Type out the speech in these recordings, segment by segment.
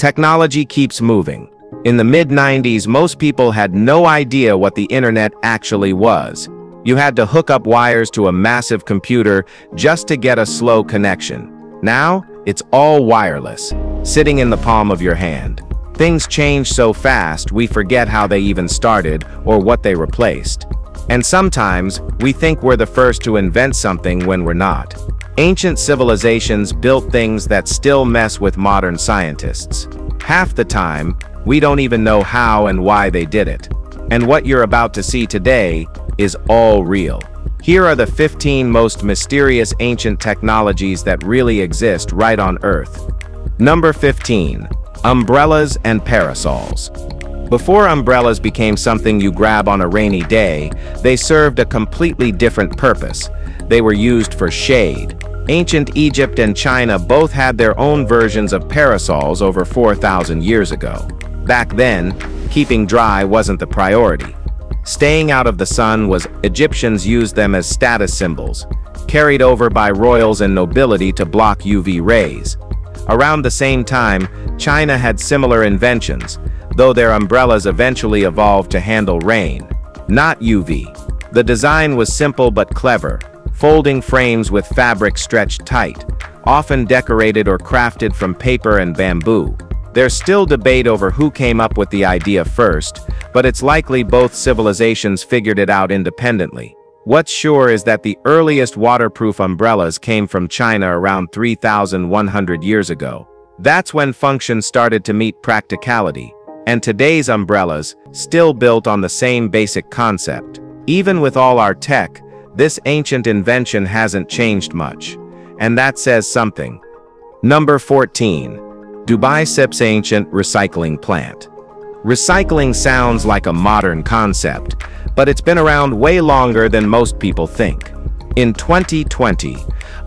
Technology keeps moving. In the mid-90s, most people had no idea what the internet actually was. You had to hook up wires to a massive computer just to get a slow connection. Now, it's all wireless, sitting in the palm of your hand. Things change so fast, we forget how they even started or what they replaced. And sometimes, we think we're the first to invent something when we're not. Ancient civilizations built things that still mess with modern scientists. Half the time, we don't even know how and why they did it. And what you're about to see today is all real. Here are the 15 most mysterious ancient technologies that really exist right on Earth. Number 15. Umbrellas and parasols. Before umbrellas became something you grab on a rainy day, they served a completely different purpose. They were used for shade. Ancient Egypt and China both had their own versions of parasols over 4,000 years ago. Back then, keeping dry wasn't the priority. Staying out of the sun was Egyptians used them as status symbols, carried over by royals and nobility to block UV rays. Around the same time, China had similar inventions, though their umbrellas eventually evolved to handle rain. Not UV. The design was simple but clever, folding frames with fabric stretched tight, often decorated or crafted from paper and bamboo. There's still debate over who came up with the idea first, but it's likely both civilizations figured it out independently. What's sure is that the earliest waterproof umbrellas came from China around 3,100 years ago. That's when function started to meet practicality, and today's umbrellas, still built on the same basic concept. Even with all our tech, this ancient invention hasn't changed much. And that says something. Number 14. Dubai SIP's ancient recycling plant. Recycling sounds like a modern concept, but it's been around way longer than most people think. In 2020,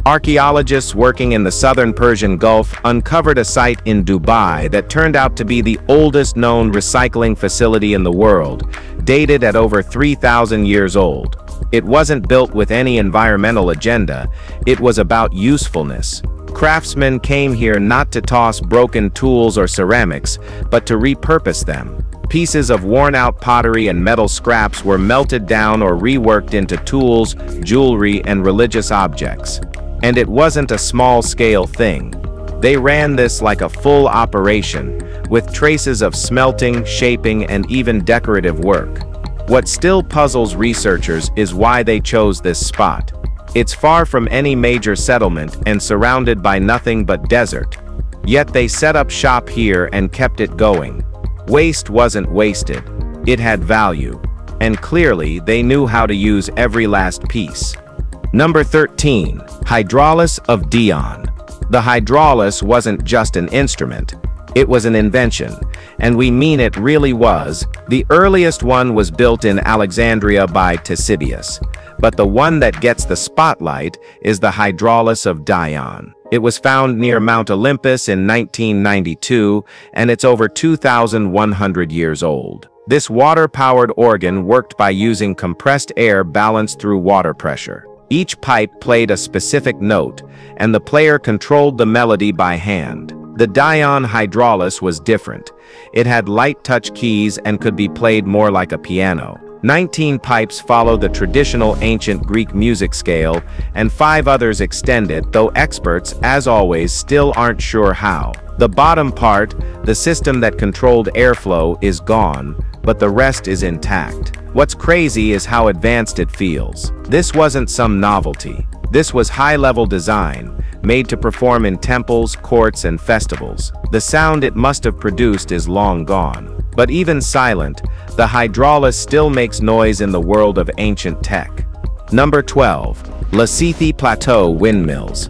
archaeologists working in the southern Persian Gulf uncovered a site in Dubai that turned out to be the oldest known recycling facility in the world, dated at over 3,000 years old. It wasn't built with any environmental agenda, it was about usefulness. Craftsmen came here not to toss broken tools or ceramics, but to repurpose them. Pieces of worn-out pottery and metal scraps were melted down or reworked into tools, jewelry, and religious objects. And it wasn't a small-scale thing. They ran this like a full operation, with traces of smelting, shaping, and even decorative work. What still puzzles researchers is why they chose this spot. It's far from any major settlement and surrounded by nothing but desert. Yet they set up shop here and kept it going. Waste wasn't wasted. It had value. And clearly, they knew how to use every last piece. Number 13. Hydraulis of Dion. The hydraulis wasn't just an instrument. It was an invention, and we mean it really was. The earliest one was built in Alexandria by Ctesibius, but the one that gets the spotlight is the Hydraulis of Dion. It was found near Mount Olympus in 1992, and it's over 2,100 years old. This water-powered organ worked by using compressed air balanced through water pressure. Each pipe played a specific note, and the player controlled the melody by hand. The Dion Hydraulis was different. It had light touch keys and could be played more like a piano. 19 pipes follow the traditional ancient Greek music scale, and five others extend it, though experts, as always, still aren't sure how. The bottom part, the system that controlled airflow, is gone, but the rest is intact. What's crazy is how advanced it feels. This wasn't some novelty. This was high-level design, made to perform in temples, courts, and festivals. The sound it must have produced is long gone. But even silent, the hydraulis still makes noise in the world of ancient tech. Number 12. Lassithi Plateau Windmills.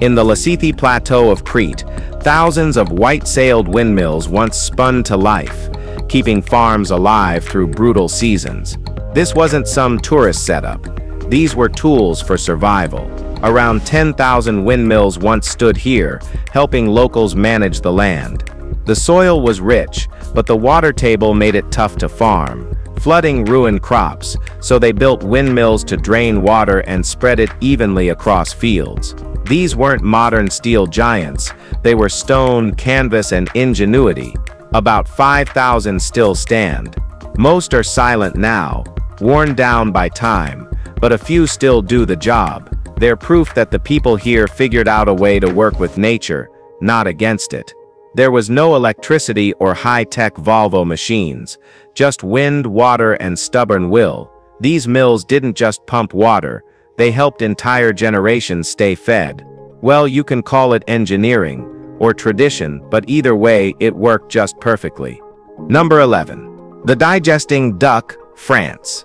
In the Lassithi Plateau of Crete, thousands of white-sailed windmills once spun to life, keeping farms alive through brutal seasons. This wasn't some tourist setup. These were tools for survival. Around 10,000 windmills once stood here, helping locals manage the land. The soil was rich, but the water table made it tough to farm. Flooding ruined crops, so they built windmills to drain water and spread it evenly across fields. These weren't modern steel giants, they were stone, canvas, and ingenuity. About 5,000 still stand. Most are silent now, worn down by time, but a few still do the job. They're proof that the people here figured out a way to work with nature, not against it. There was no electricity or high-tech Volvo machines, just wind, water, and stubborn will. These mills didn't just pump water, they helped entire generations stay fed. Well, you can call it engineering, or tradition, but either way, it worked just perfectly. Number 11. The Digesting Duck, France.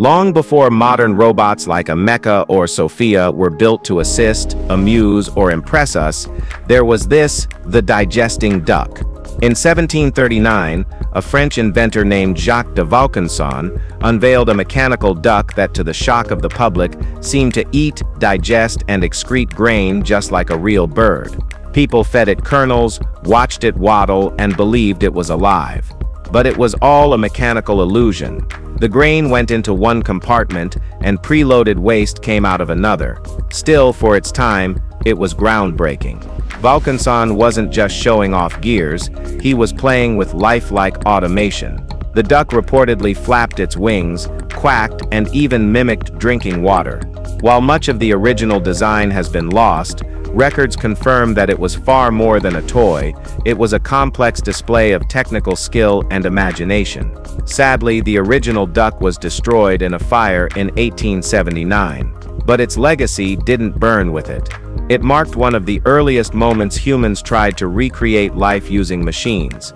Long before modern robots like Ameca or Sophia were built to assist, amuse, or impress us, there was this, the digesting duck. In 1739, a French inventor named Jacques de Vaucanson unveiled a mechanical duck that to the shock of the public seemed to eat, digest, and excrete grain just like a real bird. People fed it kernels, watched it waddle, and believed it was alive. But it was all a mechanical illusion. The grain went into one compartment, and preloaded waste came out of another. Still, for its time, it was groundbreaking. Vaucanson wasn't just showing off gears, he was playing with lifelike automation. The duck reportedly flapped its wings, quacked, and even mimicked drinking water. While much of the original design has been lost, records confirm that it was far more than a toy, it was a complex display of technical skill and imagination. Sadly, the original duck was destroyed in a fire in 1879. But its legacy didn't burn with it. It marked one of the earliest moments humans tried to recreate life using machines.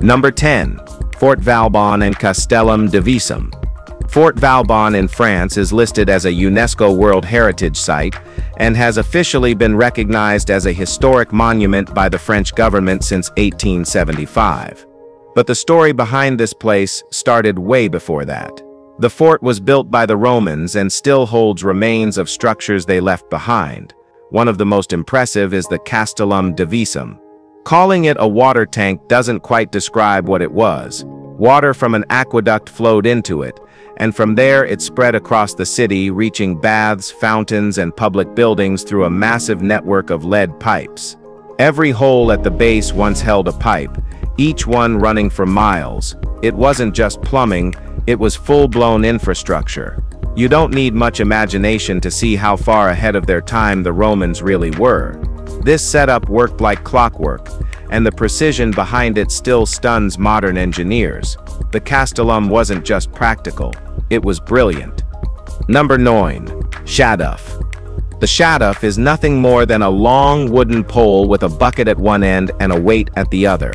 Number 10. Fort Vauban and Castellum de Visum. Fort Vauban in France is listed as a UNESCO World Heritage Site and has officially been recognized as a historic monument by the French government since 1875. But the story behind this place started way before that. The fort was built by the Romans and still holds remains of structures they left behind. One of the most impressive is the Castellum Divisum. Calling it a water tank doesn't quite describe what it was. Water from an aqueduct flowed into it, and from there it spread across the city, reaching baths, fountains, and public buildings through a massive network of lead pipes. Every hole at the base once held a pipe, each one running for miles. It wasn't just plumbing, it was full-blown infrastructure. You don't need much imagination to see how far ahead of their time the Romans really were. This setup worked like clockwork, and the precision behind it still stuns modern engineers. The Castellum wasn't just practical, it was brilliant. Number 9. Shaduf. The shaduf is nothing more than a long wooden pole with a bucket at one end and a weight at the other,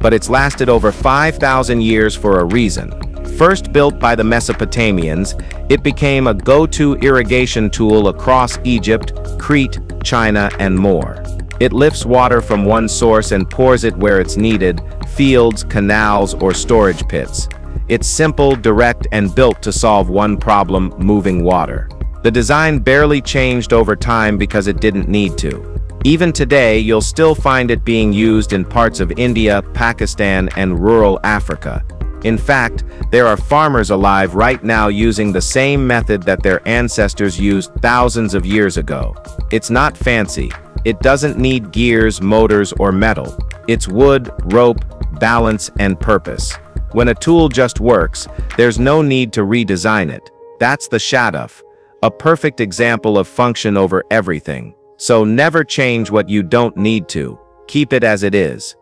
but it's lasted over 5,000 years for a reason. First built by the Mesopotamians, it became a go-to irrigation tool across Egypt, Crete, China, and more. It lifts water from one source and pours it where it's needed, fields, canals, or storage pits. It's simple, direct, and built to solve one problem, moving water. The design barely changed over time because it didn't need to. Even today, you'll still find it being used in parts of India, Pakistan, and rural Africa. In fact, there are farmers alive right now using the same method that their ancestors used thousands of years ago. It's not fancy. It doesn't need gears, motors, or metal. It's wood, rope, balance, and purpose. When a tool just works, there's no need to redesign it. That's the Shaduf, a perfect example of function over everything. So never change what you don't need to. Keep it as it is.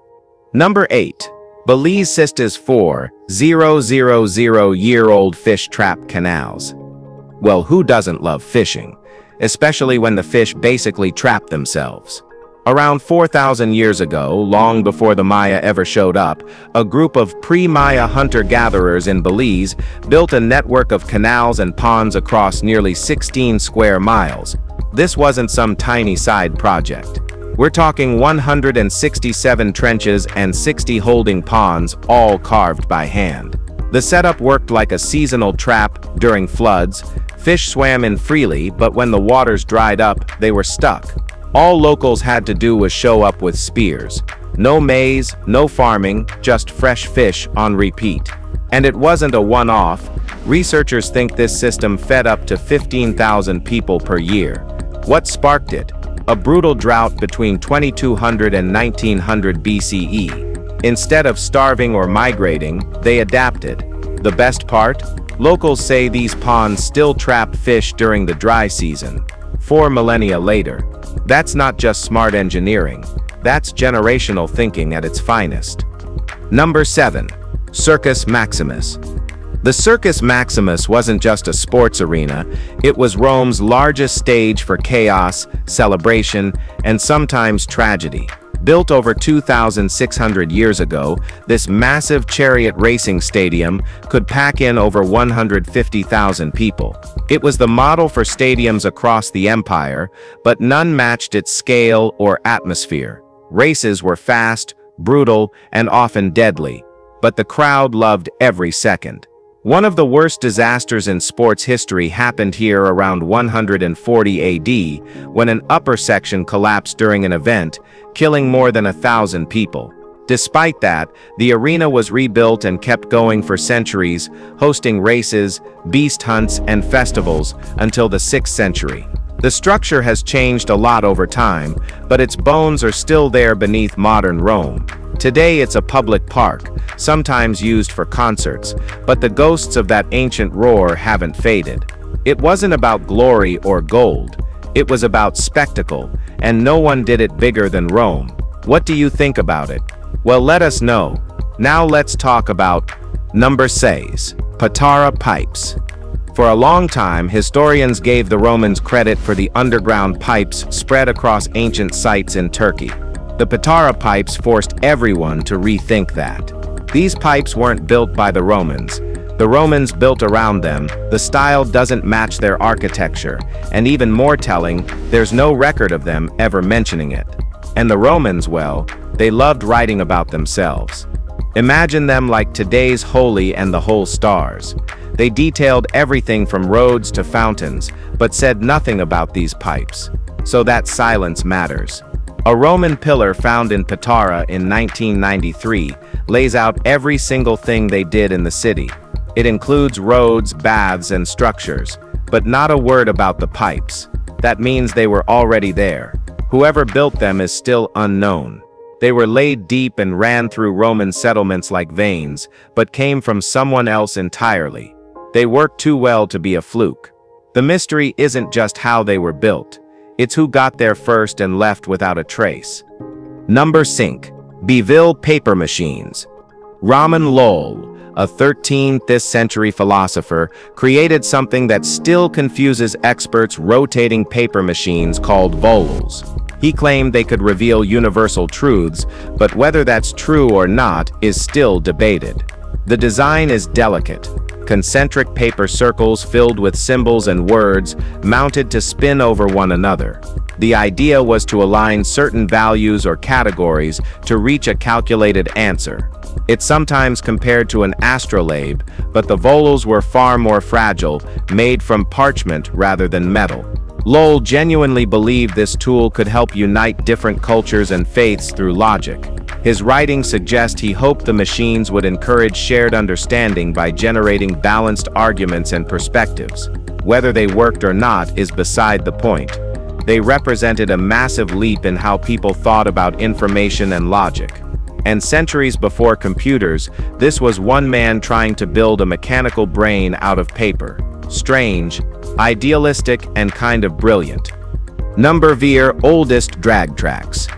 Number 8. Belize Sisters 4, 000-year-old fish trap canals. Well, who doesn't love fishing? Especially when the fish basically trap themselves. Around 4,000 years ago, long before the Maya ever showed up, a group of pre-Maya hunter-gatherers in Belize built a network of canals and ponds across nearly 16 square miles. This wasn't some tiny side project. We're talking 167 trenches and 60 holding ponds, all carved by hand. The setup worked like a seasonal trap during floods. Fish swam in freely, but when the waters dried up, they were stuck. All locals had to do was show up with spears. No maize, no farming, just fresh fish on repeat. And it wasn't a one-off. Researchers think this system fed up to 15,000 people per year. What sparked it? A brutal drought between 2200 and 1900 BCE. Instead of starving or migrating, they adapted. The best part? Locals say these ponds still trap fish during the dry season. Four millennia later. That's not just smart engineering. That's generational thinking at its finest. Number 7. Circus Maximus. The Circus Maximus wasn't just a sports arena, it was Rome's largest stage for chaos, celebration, and sometimes tragedy. Built over 2,600 years ago, this massive chariot racing stadium could pack in over 150,000 people. It was the model for stadiums across the empire, but none matched its scale or atmosphere. Races were fast, brutal, and often deadly, but the crowd loved every second. One of the worst disasters in sports history happened here around 140 AD, when an upper section collapsed during an event, killing more than a thousand people. Despite that, the arena was rebuilt and kept going for centuries, hosting races, beast hunts, and festivals until the 6th century. The structure has changed a lot over time, but its bones are still there beneath modern Rome. Today it's a public park, sometimes used for concerts, but the ghosts of that ancient roar haven't faded. It wasn't about glory or gold, it was about spectacle, and no one did it bigger than Rome. What do you think about it? Well let us know. Now let's talk about number 6, Patara pipes. For a long time, historians gave the Romans credit for the underground pipes spread across ancient sites in Turkey. The Patara pipes forced everyone to rethink that. These pipes weren't built by the Romans. The Romans built around them, the style doesn't match their architecture, and even more telling, there's no record of them ever mentioning it. And the Romans, well, they loved writing about themselves. Imagine them like today's Holy and the Whole Stars. They detailed everything from roads to fountains, but said nothing about these pipes. So that silence matters. A Roman pillar found in Patara in 1993 lays out every single thing they did in the city. It includes roads, baths, and structures, but not a word about the pipes. That means they were already there. Whoever built them is still unknown. They were laid deep and ran through Roman settlements like veins, but came from someone else entirely. They worked too well to be a fluke. The mystery isn't just how they were built, it's who got there first and left without a trace. Number Sink, Beville Paper Machines. Ramon Lull, a 13th century philosopher, created something that still confuses experts rotating paper machines called voles. He claimed they could reveal universal truths, but whether that's true or not is still debated. The design is delicate, concentric paper circles filled with symbols and words mounted to spin over one another. The idea was to align certain values or categories to reach a calculated answer. It's sometimes compared to an astrolabe, but the voles were far more fragile, made from parchment rather than metal. Lull genuinely believed this tool could help unite different cultures and faiths through logic. His writings suggest he hoped the machines would encourage shared understanding by generating balanced arguments and perspectives. Whether they worked or not is beside the point. They represented a massive leap in how people thought about information and logic. And centuries before computers, this was one man trying to build a mechanical brain out of paper. Strange, idealistic, and kind of brilliant. Number Veer oldest drag tracks.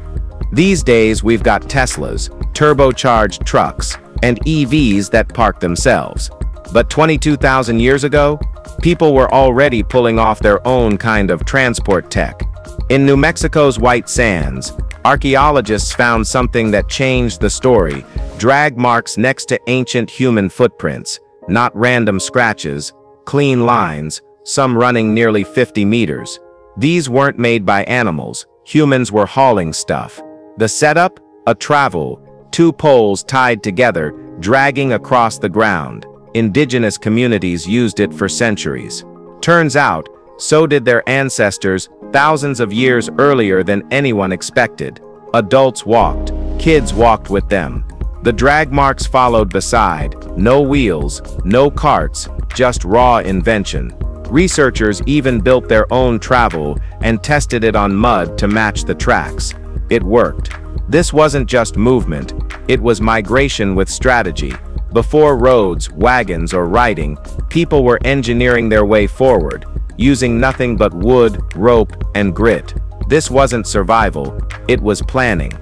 These days, we've got Teslas, turbocharged trucks, and EVs that park themselves. But 22,000 years ago, people were already pulling off their own kind of transport tech. In New Mexico's White Sands, archaeologists found something that changed the story, drag marks next to ancient human footprints, not random scratches, clean lines, some running nearly 50 meters. These weren't made by animals, humans were hauling stuff. The setup? A travois, two poles tied together, dragging across the ground. Indigenous communities used it for centuries. Turns out, so did their ancestors thousands of years earlier than anyone expected. Adults walked, kids walked with them. The drag marks followed beside, no wheels, no carts, just raw invention. Researchers even built their own travois and tested it on mud to match the tracks. It worked. This wasn't just movement, it was migration with strategy. Before roads, wagons, or riding, people were engineering their way forward, using nothing but wood, rope, and grit. This wasn't survival, it was planning.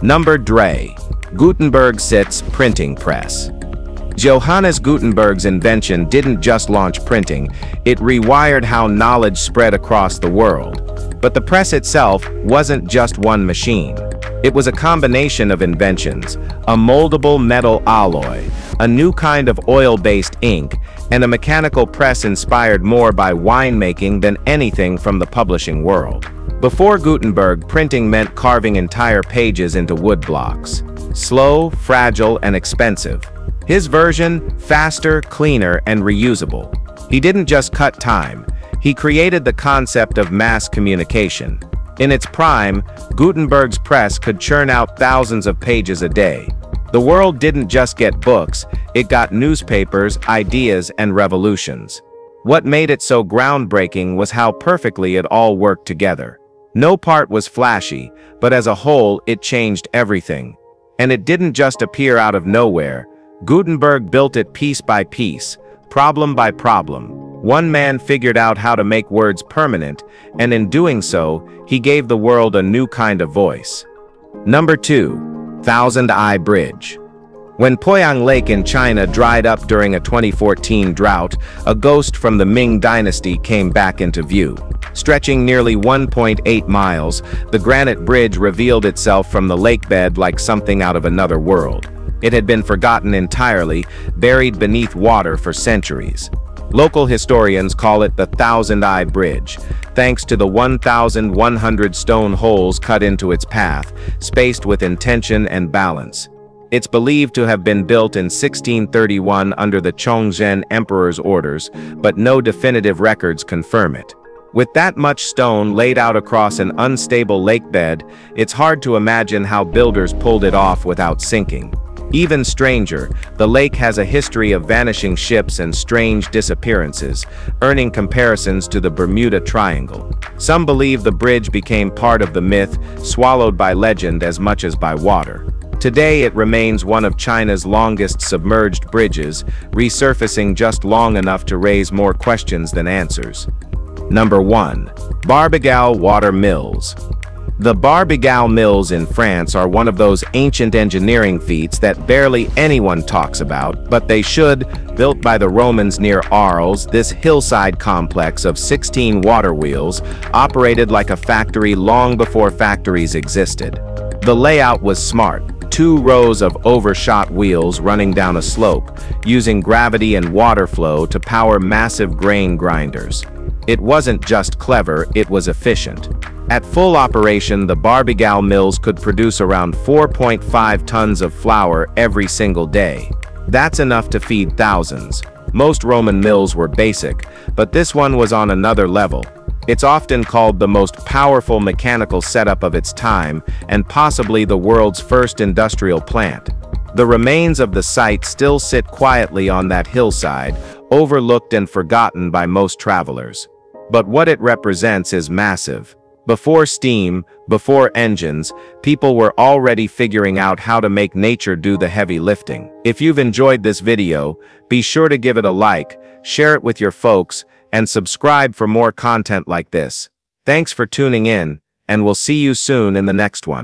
Number Dre. Gutenberg sits printing press. Johannes Gutenberg's invention didn't just launch printing, it rewired how knowledge spread across the world. But the press itself wasn't just one machine. It was a combination of inventions, a moldable metal alloy, a new kind of oil-based ink, and a mechanical press inspired more by winemaking than anything from the publishing world. Before Gutenberg, printing meant carving entire pages into wood blocks. Slow, fragile, and expensive. His version, faster, cleaner, and reusable. He didn't just cut time, he created the concept of mass communication. In its prime, Gutenberg's press could churn out thousands of pages a day. The world didn't just get books, it got newspapers, ideas, and revolutions. What made it so groundbreaking was how perfectly it all worked together. No part was flashy, but as a whole, it changed everything. And it didn't just appear out of nowhere, Gutenberg built it piece by piece, problem by problem. One man figured out how to make words permanent, and in doing so, he gave the world a new kind of voice. Number 2. Thousand Eye Bridge when Poyang Lake in China dried up during a 2014 drought, a ghost from the Ming dynasty came back into view. Stretching nearly 1.8 miles, the granite bridge revealed itself from the lake bed like something out of another world. It had been forgotten entirely, buried beneath water for centuries. Local historians call it the Thousand Eye Bridge, thanks to the 1,100 stone holes cut into its path, spaced with intention and balance. It's believed to have been built in 1631 under the Chongzhen Emperor's orders, but no definitive records confirm it. With that much stone laid out across an unstable lake bed, it's hard to imagine how builders pulled it off without sinking. Even stranger, the lake has a history of vanishing ships and strange disappearances, earning comparisons to the Bermuda Triangle. Some believe the bridge became part of the myth, swallowed by legend as much as by water. Today it remains one of China's longest submerged bridges, resurfacing just long enough to raise more questions than answers. Number 1. Barbegal Water Mills the Barbegal Mills in France are one of those ancient engineering feats that barely anyone talks about, but they should. Built by the Romans near Arles, this hillside complex of 16 water wheels operated like a factory long before factories existed. The layout was smart, two rows of overshot wheels running down a slope, using gravity and water flow to power massive grain grinders. It wasn't just clever, it was efficient. At full operation, the Barbegal mills could produce around 4.5 tons of flour every single day. That's enough to feed thousands. Most Roman mills were basic, but this one was on another level. It's often called the most powerful mechanical setup of its time and possibly the world's first industrial plant. The remains of the site still sit quietly on that hillside, overlooked and forgotten by most travelers. But what it represents is massive. Before steam, before engines, people were already figuring out how to make nature do the heavy lifting. If you've enjoyed this video, be sure to give it a like, share it with your folks, and subscribe for more content like this. Thanks for tuning in, and we'll see you soon in the next one.